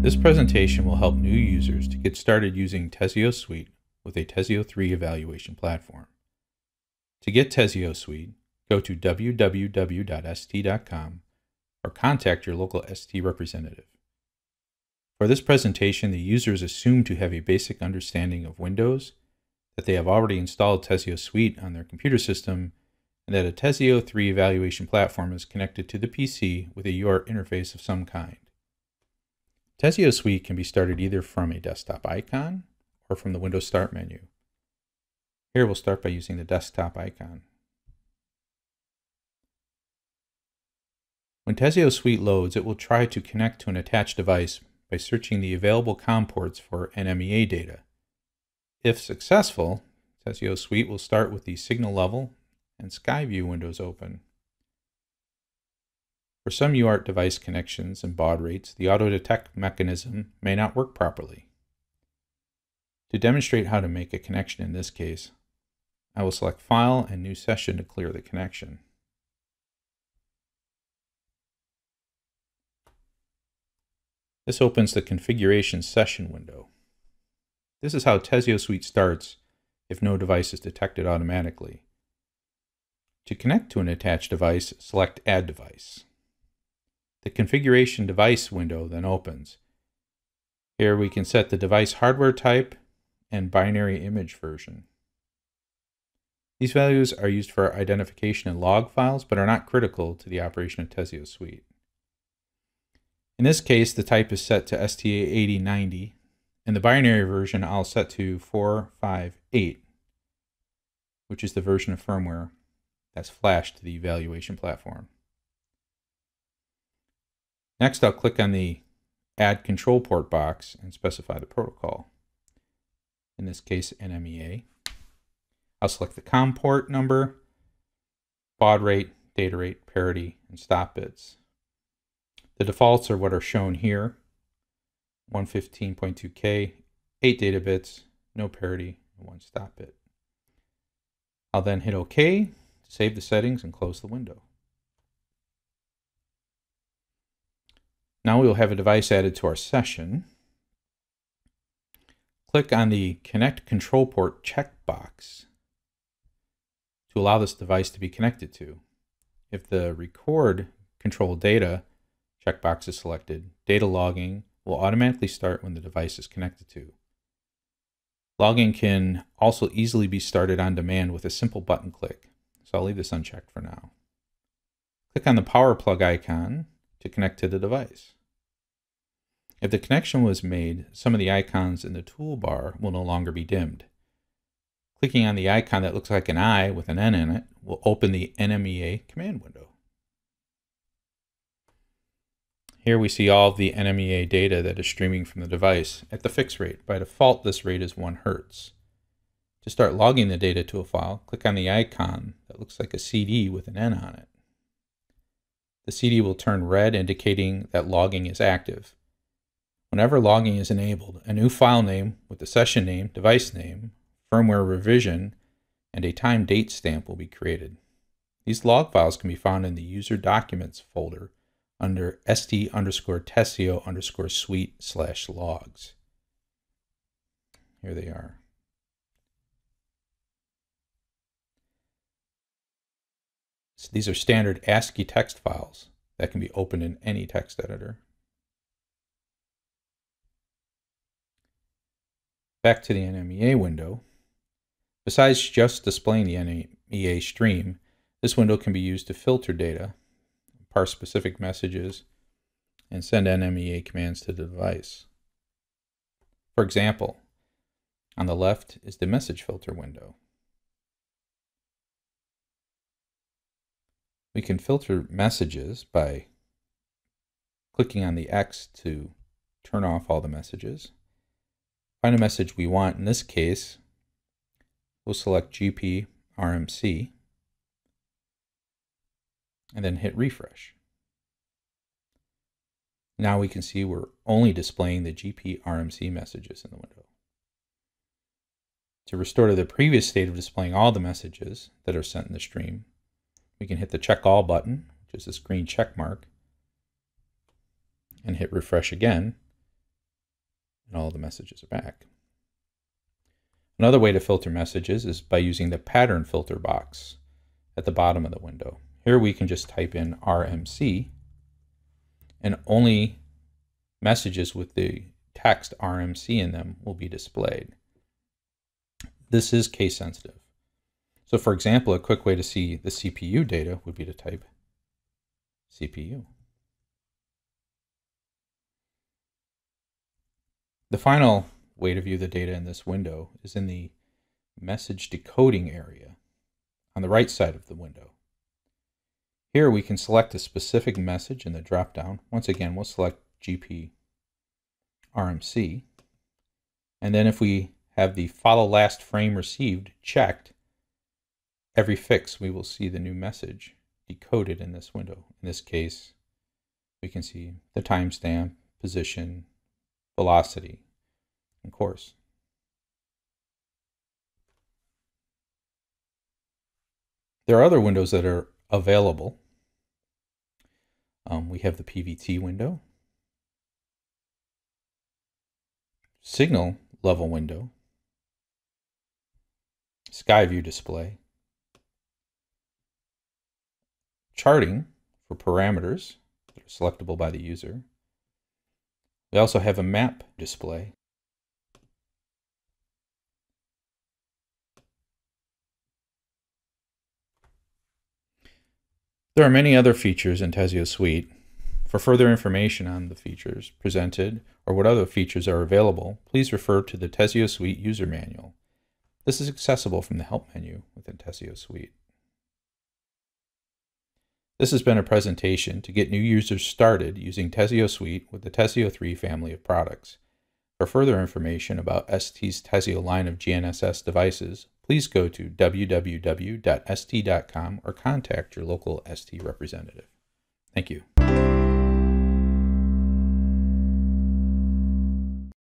This presentation will help new users to get started using Teseo Suite with a Teseo 3 evaluation platform. To get Teseo Suite, go to www.st.com or contact your local ST representative. For this presentation, the user is assumed to have a basic understanding of Windows, that they have already installed Teseo Suite on their computer system, and that a Teseo 3 evaluation platform is connected to the PC with a UART interface of some kind. Teseo Suite can be started either from a desktop icon or from the Windows Start menu. Here we'll start by using the desktop icon. When Teseo Suite loads, it will try to connect to an attached device by searching the available COM ports for NMEA data. If successful, Teseo Suite will start with the signal level and SkyView windows open. For some UART device connections and baud rates, the auto detect mechanism may not work properly. To demonstrate how to make a connection in this case, I will select File and New Session to clear the connection. This opens the Configuration Session window. This is how Teseo Suite starts if no device is detected automatically. To connect to an attached device, select Add Device. The configuration device window then opens. Here we can set the device hardware type and binary image version. These values are used for identification in log files, but are not critical to the operation of Teseo Suite. In this case, the type is set to STA8090, and the binary version I'll set to 458, which is the version of firmware that's flashed to the evaluation platform. Next, I'll click on the Add Control Port box and specify the protocol. In this case, NMEA. I'll select the COM port number, baud rate, data rate, parity, and stop bits. The defaults are what are shown here. 115.2K, 8 data bits, no parity, and 1 stop bit. I'll then hit OK to save the settings and close the window. Now we will have a device added to our session. Click on the Connect Control Port checkbox to allow this device to be connected to. If the Record Control Data checkbox is selected, data logging will automatically start when the device is connected to. Logging can also easily be started on demand with a simple button click, so I'll leave this unchecked for now. Click on the power plug icon to connect to the device. If the connection was made, some of the icons in the toolbar will no longer be dimmed. Clicking on the icon that looks like an eye with an N in it will open the NMEA command window. Here we see all of the NMEA data that is streaming from the device at the fixed rate. By default, this rate is 1 Hertz. To start logging the data to a file, click on the icon that looks like a CD with an N on it. The CD will turn red indicating that logging is active. Whenever logging is enabled, a new file name with the session name, device name, firmware revision, and a time date stamp will be created. These log files can be found in the user documents folder under st underscore teseo underscore suite slash logs. Here they are. So these are standard ASCII text files that can be opened in any text editor. Back to the NMEA window. Besides just displaying the NMEA stream, this window can be used to filter data, parse specific messages, and send NMEA commands to the device. For example, on the left is the message filter window. We can filter messages by clicking on the X to turn off all the messages find a message we want. In this case, we'll select GP RMC and then hit refresh. Now we can see we're only displaying the GP RMC messages in the window. To restore to the previous state of displaying all the messages that are sent in the stream, we can hit the check all button, which is this green check mark, and hit refresh again and all the messages are back. Another way to filter messages is by using the pattern filter box at the bottom of the window. Here we can just type in RMC and only messages with the text RMC in them will be displayed. This is case sensitive. So for example, a quick way to see the CPU data would be to type CPU. The final way to view the data in this window is in the message decoding area on the right side of the window. Here we can select a specific message in the dropdown. Once again, we'll select GP RMC. And then if we have the follow last frame received checked, every fix we will see the new message decoded in this window. In this case, we can see the timestamp, position, velocity, and course. There are other windows that are available. Um, we have the PVT window, signal level window, sky view display, charting for parameters that are selectable by the user. We also have a map display There are many other features in Teseo Suite. For further information on the features presented or what other features are available, please refer to the Teseo Suite user manual. This is accessible from the Help menu within Teseo Suite. This has been a presentation to get new users started using Teseo Suite with the Teseo 3 family of products. For further information about ST's Teseo line of GNSS devices, please go to www.st.com or contact your local ST representative. Thank you.